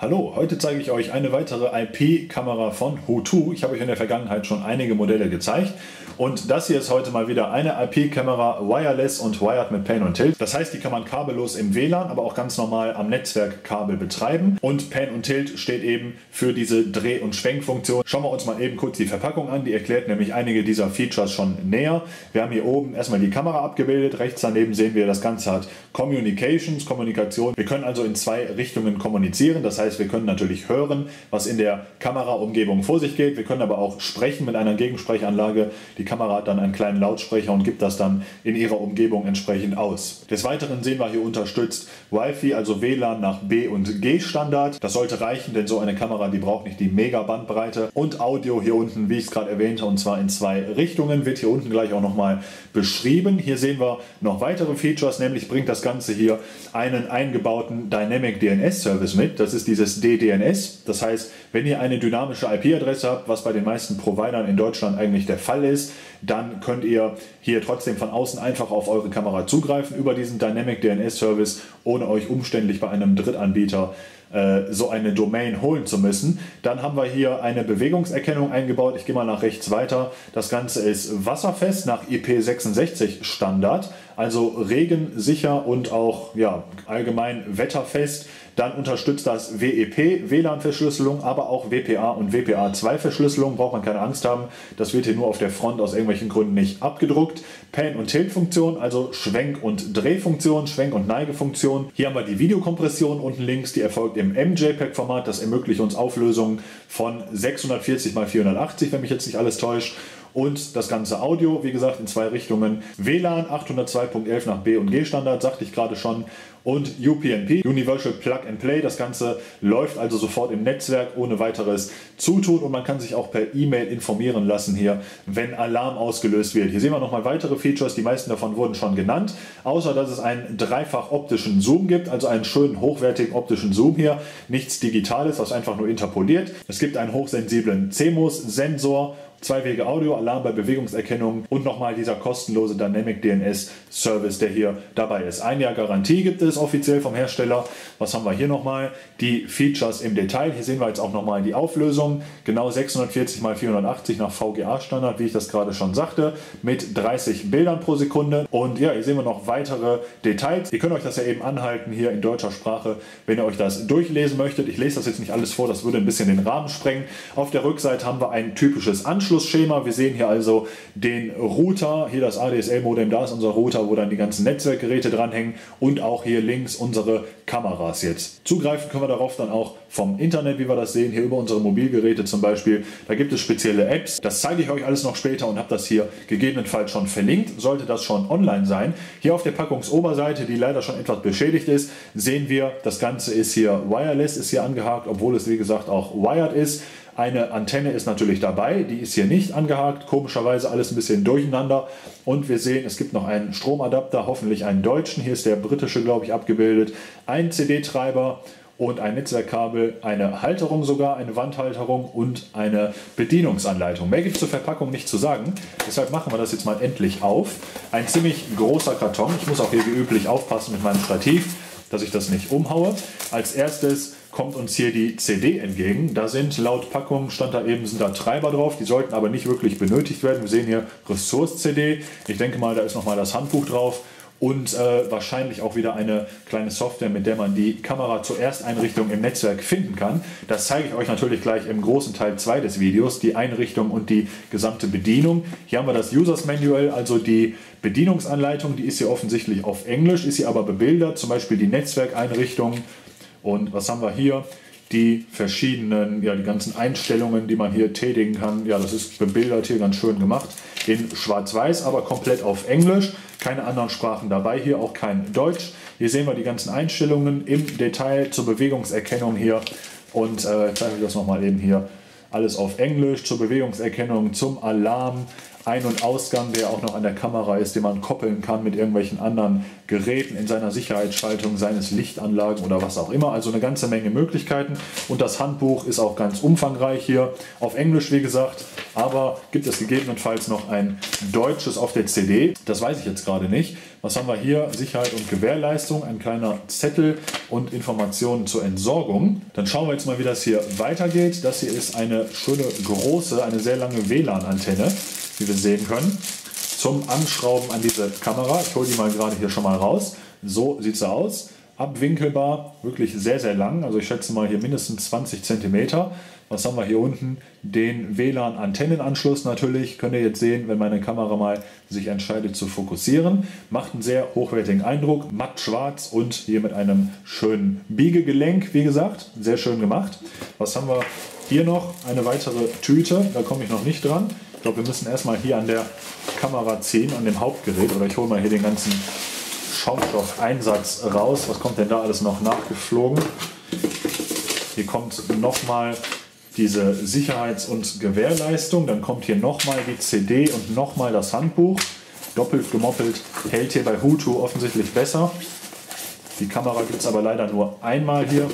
Hallo, heute zeige ich euch eine weitere IP-Kamera von Hutu. Ich habe euch in der Vergangenheit schon einige Modelle gezeigt und das hier ist heute mal wieder eine IP-Kamera Wireless und Wired mit Pan und Tilt. Das heißt, die kann man kabellos im WLAN, aber auch ganz normal am Netzwerkkabel betreiben und Pan und Tilt steht eben für diese Dreh- und Schwenkfunktion. Schauen wir uns mal eben kurz die Verpackung an, die erklärt nämlich einige dieser Features schon näher. Wir haben hier oben erstmal die Kamera abgebildet, rechts daneben sehen wir, das Ganze hat Communications, Kommunikation. Wir können also in zwei Richtungen kommunizieren, das heißt, heißt, wir können natürlich hören, was in der Kameraumgebung vor sich geht. Wir können aber auch sprechen mit einer Gegensprechanlage. Die Kamera hat dann einen kleinen Lautsprecher und gibt das dann in ihrer Umgebung entsprechend aus. Des Weiteren sehen wir hier unterstützt Wi-Fi, also WLAN nach B- und G-Standard. Das sollte reichen, denn so eine Kamera, die braucht nicht die Mega-Bandbreite. Und Audio hier unten, wie ich es gerade erwähnte, und zwar in zwei Richtungen, wird hier unten gleich auch nochmal beschrieben. Hier sehen wir noch weitere Features, nämlich bringt das Ganze hier einen eingebauten Dynamic DNS Service mit. Das ist die dieses DDNS. Das heißt, wenn ihr eine dynamische IP-Adresse habt, was bei den meisten Providern in Deutschland eigentlich der Fall ist, dann könnt ihr hier trotzdem von außen einfach auf eure Kamera zugreifen über diesen Dynamic DNS Service, ohne euch umständlich bei einem Drittanbieter äh, so eine Domain holen zu müssen. Dann haben wir hier eine Bewegungserkennung eingebaut. Ich gehe mal nach rechts weiter. Das Ganze ist wasserfest nach IP66 Standard, also regensicher und auch ja, allgemein wetterfest. Dann unterstützt das WEP, WLAN-Verschlüsselung, aber auch WPA und WPA2-Verschlüsselung. Braucht man keine Angst haben. Das wird hier nur auf der Front aus irgendwelchen Gründen nicht abgedruckt. Pan- und Tilt-Funktion, also Schwenk- und Drehfunktion, Schwenk- und Neigefunktion. Hier haben wir die Videokompression unten links, die erfolgt im MJPEG-Format. Das ermöglicht uns Auflösungen von 640 x 480, wenn mich jetzt nicht alles täuscht und das ganze Audio, wie gesagt, in zwei Richtungen. WLAN 802.11 nach B und G Standard, sagte ich gerade schon, und UPnP, Universal Plug and Play. Das Ganze läuft also sofort im Netzwerk ohne weiteres Zutun und man kann sich auch per E-Mail informieren lassen hier, wenn Alarm ausgelöst wird. Hier sehen wir nochmal weitere Features, die meisten davon wurden schon genannt, außer dass es einen dreifach optischen Zoom gibt, also einen schönen hochwertigen optischen Zoom hier, nichts Digitales, was einfach nur interpoliert. Es gibt einen hochsensiblen CMOS-Sensor zwei Wege Audio, Alarm bei Bewegungserkennung und nochmal dieser kostenlose Dynamic DNS Service, der hier dabei ist. Ein Jahr Garantie gibt es offiziell vom Hersteller. Was haben wir hier nochmal? Die Features im Detail. Hier sehen wir jetzt auch nochmal die Auflösung. Genau 640 x 480 nach VGA Standard, wie ich das gerade schon sagte, mit 30 Bildern pro Sekunde. Und ja, hier sehen wir noch weitere Details. Ihr könnt euch das ja eben anhalten hier in deutscher Sprache, wenn ihr euch das durchlesen möchtet. Ich lese das jetzt nicht alles vor, das würde ein bisschen den Rahmen sprengen. Auf der Rückseite haben wir ein typisches Anschluss Anschlussschema. Wir sehen hier also den Router, hier das ADSL-Modem, da ist unser Router, wo dann die ganzen Netzwerkgeräte dranhängen und auch hier links unsere Kameras jetzt. Zugreifen können wir darauf dann auch vom Internet, wie wir das sehen, hier über unsere Mobilgeräte zum Beispiel. Da gibt es spezielle Apps. Das zeige ich euch alles noch später und habe das hier gegebenenfalls schon verlinkt. Sollte das schon online sein. Hier auf der Packungsoberseite, die leider schon etwas beschädigt ist, sehen wir, das Ganze ist hier wireless, ist hier angehakt, obwohl es wie gesagt auch wired ist. Eine Antenne ist natürlich dabei, die ist hier nicht angehakt, komischerweise alles ein bisschen durcheinander. Und wir sehen, es gibt noch einen Stromadapter, hoffentlich einen deutschen, hier ist der britische, glaube ich, abgebildet, ein CD-Treiber und ein Netzwerkkabel, eine Halterung sogar, eine Wandhalterung und eine Bedienungsanleitung. Mehr gibt es zur Verpackung nicht zu sagen, deshalb machen wir das jetzt mal endlich auf. Ein ziemlich großer Karton, ich muss auch hier wie üblich aufpassen mit meinem Stativ, dass ich das nicht umhaue. Als erstes kommt uns hier die CD entgegen. Da sind laut Packung, stand da eben, sind da Treiber drauf, die sollten aber nicht wirklich benötigt werden. Wir sehen hier Ressource-CD. Ich denke mal, da ist nochmal das Handbuch drauf und äh, wahrscheinlich auch wieder eine kleine Software, mit der man die Kamera zur Ersteinrichtung im Netzwerk finden kann. Das zeige ich euch natürlich gleich im großen Teil 2 des Videos, die Einrichtung und die gesamte Bedienung. Hier haben wir das Users Manual, also die Bedienungsanleitung, die ist hier offensichtlich auf Englisch, ist hier aber bebildert, zum Beispiel die Netzwerkeinrichtung. Und was haben wir hier? Die verschiedenen, ja, die ganzen Einstellungen, die man hier tätigen kann. Ja, das ist bebildert hier ganz schön gemacht. In schwarz-weiß, aber komplett auf Englisch. Keine anderen Sprachen dabei hier, auch kein Deutsch. Hier sehen wir die ganzen Einstellungen im Detail zur Bewegungserkennung hier. Und äh, zeige ich das nochmal eben hier. Alles auf Englisch zur Bewegungserkennung, zum Alarm, Ein- und Ausgang, der auch noch an der Kamera ist, den man koppeln kann mit irgendwelchen anderen Geräten in seiner Sicherheitsschaltung, seines Lichtanlagen oder was auch immer. Also eine ganze Menge Möglichkeiten. Und das Handbuch ist auch ganz umfangreich hier. Auf Englisch, wie gesagt. Aber gibt es gegebenenfalls noch ein deutsches auf der CD? Das weiß ich jetzt gerade nicht. Was haben wir hier? Sicherheit und Gewährleistung, ein kleiner Zettel und Informationen zur Entsorgung. Dann schauen wir jetzt mal, wie das hier weitergeht. Das hier ist eine schöne große, eine sehr lange WLAN-Antenne, wie wir sehen können, zum Anschrauben an diese Kamera. Ich hole die mal gerade hier schon mal raus. So sieht sie aus. Abwinkelbar, wirklich sehr, sehr lang. Also ich schätze mal hier mindestens 20 cm. Was haben wir hier unten? Den WLAN-Antennenanschluss natürlich. Könnt ihr jetzt sehen, wenn meine Kamera mal sich entscheidet zu fokussieren. Macht einen sehr hochwertigen Eindruck. Matt schwarz und hier mit einem schönen Biegegelenk, wie gesagt. Sehr schön gemacht. Was haben wir hier noch? Eine weitere Tüte. Da komme ich noch nicht dran. Glaube, wir müssen erstmal hier an der Kamera ziehen, an dem Hauptgerät. Oder ich hole mal hier den ganzen Schaumstoffeinsatz raus. Was kommt denn da alles noch nachgeflogen? Hier kommt nochmal diese Sicherheits- und Gewährleistung. Dann kommt hier nochmal die CD und nochmal das Handbuch. Doppelt gemoppelt hält hier bei Hutu offensichtlich besser. Die Kamera gibt es aber leider nur einmal hier.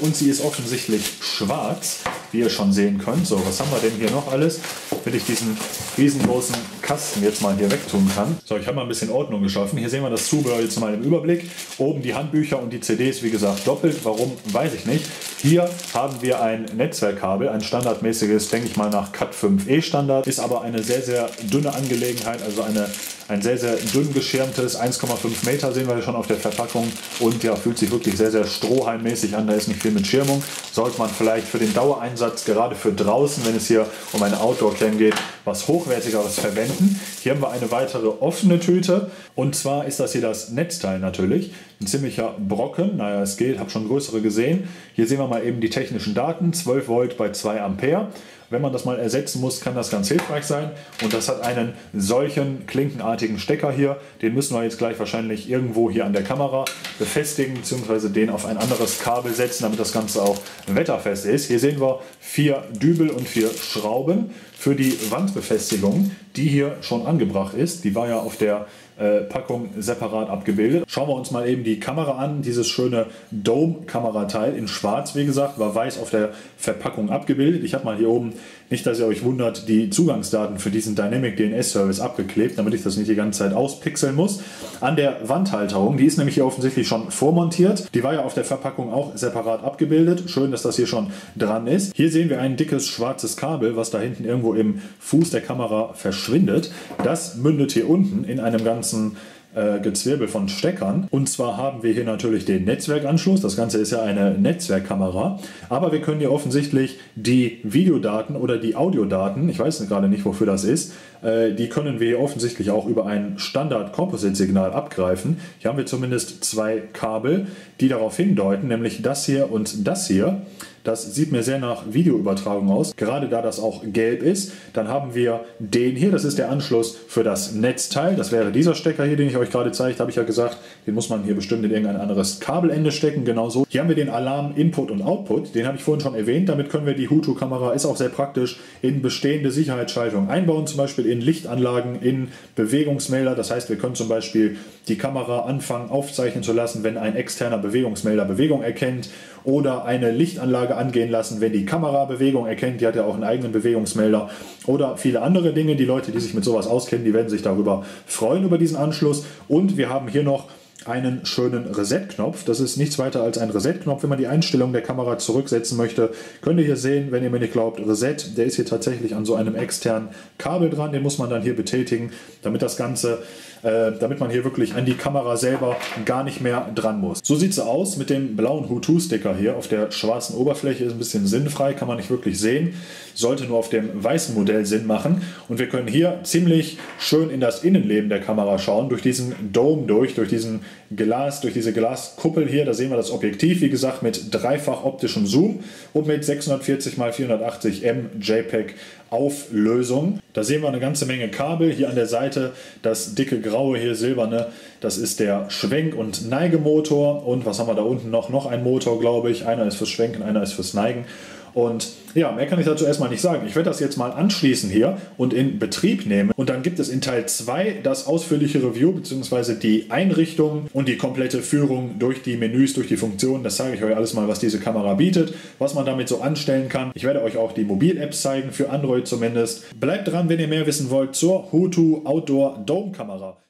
Und sie ist offensichtlich schwarz, wie ihr schon sehen könnt. So, was haben wir denn hier noch alles? Wenn ich diesen riesengroßen Kasten jetzt mal hier wegtun kann. So, ich habe mal ein bisschen Ordnung geschaffen. Hier sehen wir das Zubehör jetzt mal im Überblick. Oben die Handbücher und die CDs, wie gesagt, doppelt. Warum, weiß ich nicht. Hier haben wir ein Netzwerkkabel, ein standardmäßiges, denke ich mal nach Cat 5e Standard, ist aber eine sehr, sehr dünne Angelegenheit, also eine, ein sehr, sehr dünn geschirmtes, 1,5 Meter sehen wir schon auf der Verpackung und ja, fühlt sich wirklich sehr, sehr strohhalmmäßig an, da ist nicht viel mit Schirmung. Sollte man vielleicht für den Dauereinsatz, gerade für draußen, wenn es hier um eine Outdoor-Cam geht, was Hochwertigeres verwenden. Hier haben wir eine weitere offene Tüte und zwar ist das hier das Netzteil natürlich. Ein ziemlicher Brocken, naja es geht, habe schon größere gesehen. Hier sehen wir mal eben die technischen Daten, 12 Volt bei 2 Ampere. Wenn man das mal ersetzen muss, kann das ganz hilfreich sein. Und das hat einen solchen klinkenartigen Stecker hier. Den müssen wir jetzt gleich wahrscheinlich irgendwo hier an der Kamera befestigen, beziehungsweise den auf ein anderes Kabel setzen, damit das Ganze auch wetterfest ist. Hier sehen wir vier Dübel und vier Schrauben für die Wandbefestigung, die hier schon angebracht ist. Die war ja auf der äh, Packung separat abgebildet. Schauen wir uns mal eben die Kamera an. Dieses schöne Dome-Kamerateil in schwarz, wie gesagt, war weiß auf der Verpackung abgebildet. Ich habe mal hier oben, nicht dass ihr euch wundert, die Zugangsdaten für diesen Dynamic DNS Service abgeklebt, damit ich das nicht die ganze Zeit auspixeln muss. An der Wandhalterung, die ist nämlich hier offensichtlich schon vormontiert. Die war ja auf der Verpackung auch separat abgebildet. Schön, dass das hier schon dran ist. Hier sehen wir ein dickes schwarzes Kabel, was da hinten irgendwo im Fuß der Kamera verschwindet. Das mündet hier unten in einem ganz ganzen äh, Gezwirbel von Steckern. Und zwar haben wir hier natürlich den Netzwerkanschluss. Das Ganze ist ja eine Netzwerkkamera. Aber wir können hier offensichtlich die Videodaten oder die Audiodaten, ich weiß gerade nicht, wofür das ist, äh, die können wir hier offensichtlich auch über ein Standard-Composite-Signal abgreifen. Hier haben wir zumindest zwei Kabel, die darauf hindeuten, nämlich das hier und das hier. Das sieht mir sehr nach Videoübertragung aus, gerade da das auch gelb ist. Dann haben wir den hier, das ist der Anschluss für das Netzteil. Das wäre dieser Stecker hier, den ich euch gerade zeigt, habe ich ja gesagt. Den muss man hier bestimmt in irgendein anderes Kabelende stecken, genauso. Hier haben wir den Alarm Input und Output, den habe ich vorhin schon erwähnt. Damit können wir die Hutu-Kamera, ist auch sehr praktisch, in bestehende Sicherheitsschaltungen einbauen, zum Beispiel in Lichtanlagen, in Bewegungsmelder. Das heißt, wir können zum Beispiel die Kamera anfangen aufzeichnen zu lassen, wenn ein externer Bewegungsmelder Bewegung erkennt oder eine Lichtanlage angehen lassen, wenn die Kamera Bewegung erkennt. Die hat ja auch einen eigenen Bewegungsmelder oder viele andere Dinge. Die Leute, die sich mit sowas auskennen, die werden sich darüber freuen über diesen Anschluss. Und wir haben hier noch einen schönen Reset-Knopf. Das ist nichts weiter als ein Reset-Knopf. Wenn man die Einstellung der Kamera zurücksetzen möchte, könnt ihr hier sehen, wenn ihr mir nicht glaubt, Reset, der ist hier tatsächlich an so einem externen Kabel dran. Den muss man dann hier betätigen, damit das Ganze äh, damit man hier wirklich an die Kamera selber gar nicht mehr dran muss. So sieht es aus mit dem blauen Hutu-Sticker hier auf der schwarzen Oberfläche. Ist ein bisschen sinnfrei, kann man nicht wirklich sehen. Sollte nur auf dem weißen Modell Sinn machen. Und wir können hier ziemlich schön in das Innenleben der Kamera schauen, durch diesen Dome durch, durch diesen Glas, durch diese Glaskuppel hier. Da sehen wir das Objektiv, wie gesagt, mit dreifach optischem Zoom und mit 640 x 480 M JPEG Auflösung. Da sehen wir eine ganze Menge Kabel. Hier an der Seite das dicke graue, hier silberne, das ist der Schwenk- und Neigemotor. Und was haben wir da unten noch? Noch ein Motor, glaube ich. Einer ist fürs Schwenken, einer ist fürs Neigen. Und ja, mehr kann ich dazu erstmal nicht sagen. Ich werde das jetzt mal anschließen hier und in Betrieb nehmen. Und dann gibt es in Teil 2 das ausführliche Review bzw. die Einrichtung und die komplette Führung durch die Menüs, durch die Funktionen. Das zeige ich euch alles mal, was diese Kamera bietet, was man damit so anstellen kann. Ich werde euch auch die Mobil-Apps zeigen, für Android zumindest. Bleibt dran, wenn ihr mehr wissen wollt zur Hutu Outdoor Dome Kamera.